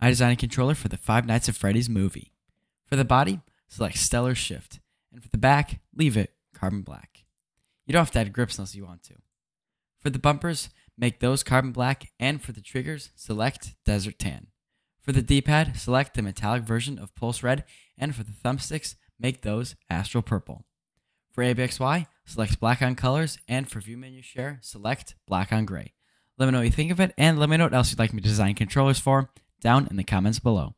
I designed a controller for the Five Nights at Freddy's movie. For the body, select Stellar Shift, and for the back, leave it carbon black. You don't have to add grips unless you want to. For the bumpers, make those carbon black, and for the triggers, select Desert Tan. For the D-pad, select the metallic version of Pulse Red, and for the thumbsticks, make those Astral Purple. For ABXY, select Black on Colors, and for View Menu Share, select Black on Gray. Let me know what you think of it, and let me know what else you'd like me to design controllers for down in the comments below.